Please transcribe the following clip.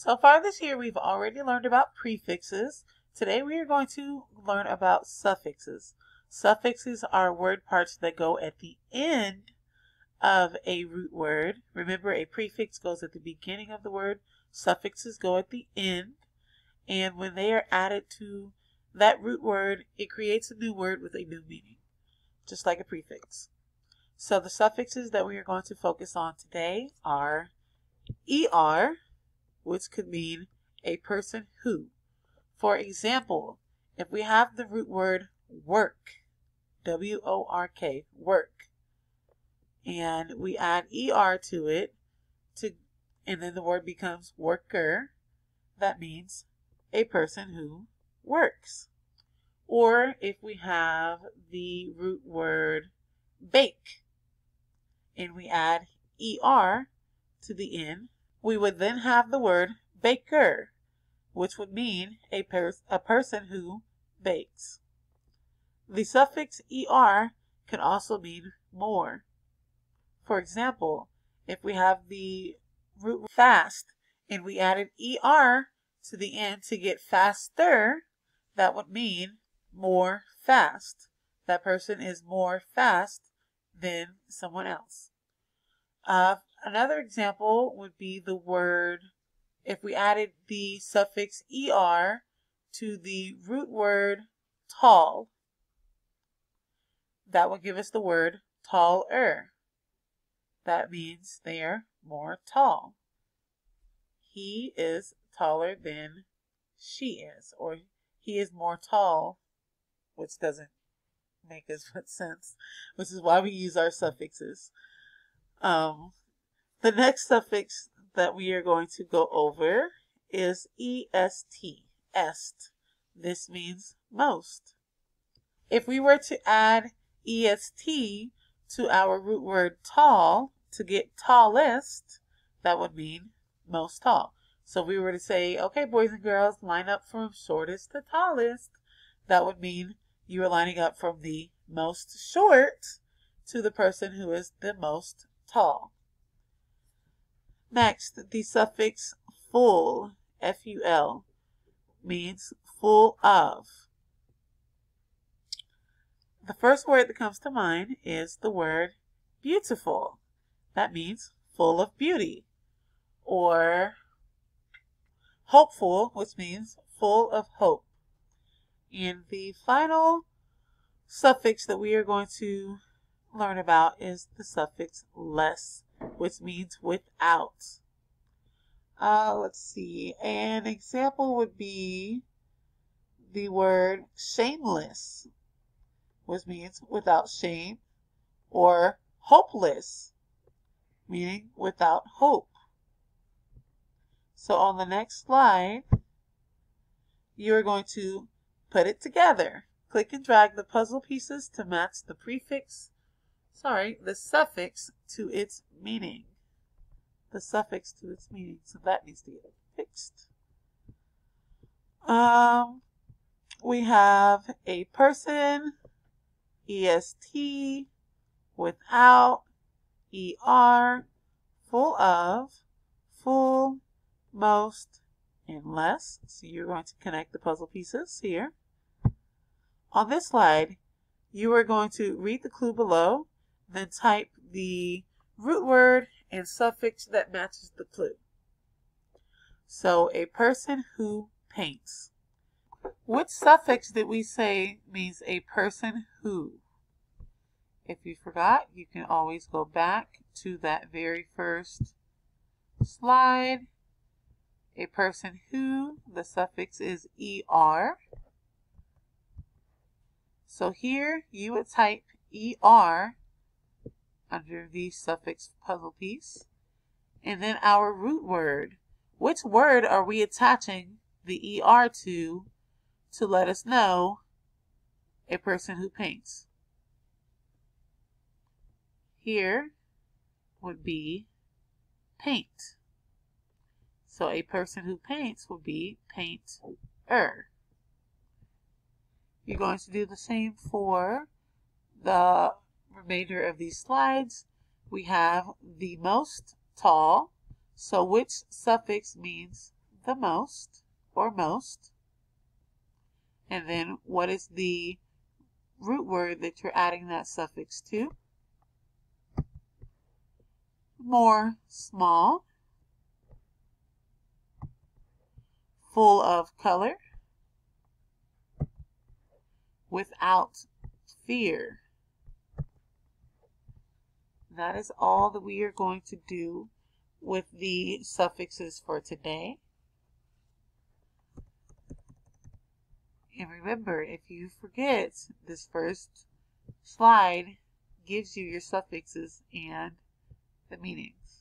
So far this year, we've already learned about prefixes. Today, we are going to learn about suffixes. Suffixes are word parts that go at the end of a root word. Remember, a prefix goes at the beginning of the word. Suffixes go at the end. And when they are added to that root word, it creates a new word with a new meaning, just like a prefix. So the suffixes that we are going to focus on today are ER, which could mean a person who. For example, if we have the root word work, W O R K, work, and we add ER to it, to, and then the word becomes worker, that means a person who works. Or if we have the root word bake, and we add ER to the end, we would then have the word baker, which would mean a, pers- a person who bakes. The suffix er can also mean more. For example, if we have the root fast and we added er to the end to get faster, that would mean more fast. That person is more fast than someone else. Uh, another example would be the word, if we added the suffix er to the root word tall, that would give us the word taller. That means they are more tall. He is taller than she is, or he is more tall, which doesn't make as much sense, which is why we use our suffixes. Um, the next suffix that we are going to go over is est, est. This means most. If we were to add est to our root word tall to get tallest, that would mean most tall. So if we were to say, okay, boys and girls, line up from shortest to tallest, that would mean you are lining up from the most short to the person who is the most tall. Next, the suffix full, F-U-L, means full of. The first word that comes to mind is the word beautiful. That means full of beauty. Or hopeful, which means full of hope. And the final suffix that we are going to learn about is the suffix less, which means without. Uh, let's see. An example would be the word shameless, which means without shame, or hopeless, meaning without hope. So on the next slide, you're going to put it together. Click and drag the puzzle pieces to match the prefix sorry, the suffix to its meaning. The suffix to its meaning. So that needs to get fixed. Um, we have a person, est, without, er, full of, full, most, and less. So you're going to connect the puzzle pieces here. On this slide, you are going to read the clue below then type the root word and suffix that matches the clue. So, a person who paints. Which suffix did we say means a person who? If you forgot, you can always go back to that very first slide. A person who, the suffix is ER. So here you would type ER under the suffix puzzle piece. And then our root word. Which word are we attaching the ER to to let us know a person who paints? Here would be paint. So a person who paints would be painter. You're going to do the same for the remainder of these slides, we have the most tall. So which suffix means the most or most. And then what is the root word that you're adding that suffix to? More, small. Full of color. Without fear. That is all that we are going to do with the suffixes for today. And remember, if you forget, this first slide gives you your suffixes and the meanings.